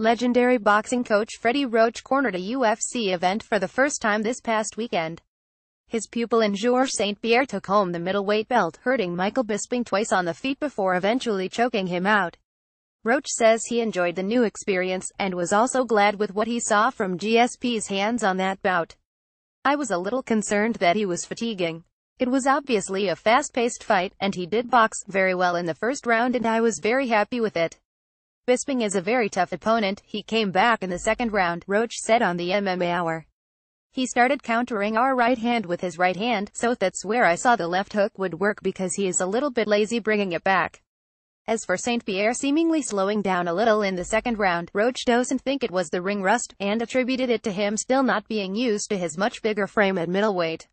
Legendary boxing coach Freddie Roach cornered a UFC event for the first time this past weekend. His pupil in Georges St. Pierre took home the middleweight belt, hurting Michael Bisping twice on the feet before eventually choking him out. Roach says he enjoyed the new experience, and was also glad with what he saw from GSP's hands on that bout. I was a little concerned that he was fatiguing. It was obviously a fast-paced fight, and he did box very well in the first round and I was very happy with it. Bisping is a very tough opponent, he came back in the second round, Roach said on the MMA Hour. He started countering our right hand with his right hand, so that's where I saw the left hook would work because he is a little bit lazy bringing it back. As for St. Pierre seemingly slowing down a little in the second round, Roach doesn't think it was the ring rust, and attributed it to him still not being used to his much bigger frame at middleweight.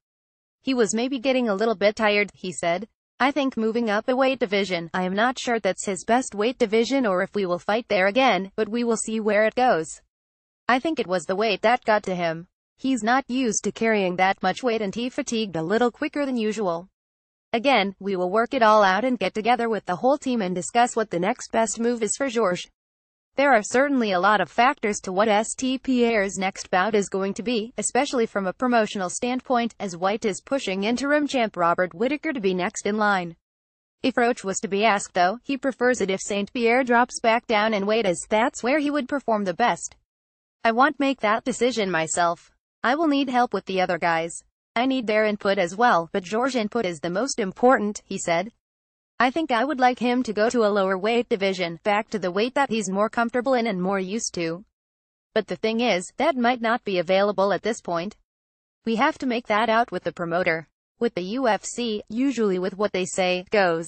He was maybe getting a little bit tired, he said. I think moving up a weight division, I am not sure that's his best weight division or if we will fight there again, but we will see where it goes. I think it was the weight that got to him. He's not used to carrying that much weight and he fatigued a little quicker than usual. Again, we will work it all out and get together with the whole team and discuss what the next best move is for Georges. There are certainly a lot of factors to what St. Pierre's next bout is going to be, especially from a promotional standpoint, as White is pushing interim champ Robert Whittaker to be next in line. If Roach was to be asked though, he prefers it if St. Pierre drops back down and weight as that's where he would perform the best. I won't make that decision myself. I will need help with the other guys. I need their input as well, but Georges' input is the most important, he said. I think I would like him to go to a lower weight division, back to the weight that he's more comfortable in and more used to. But the thing is, that might not be available at this point. We have to make that out with the promoter. With the UFC, usually with what they say, goes.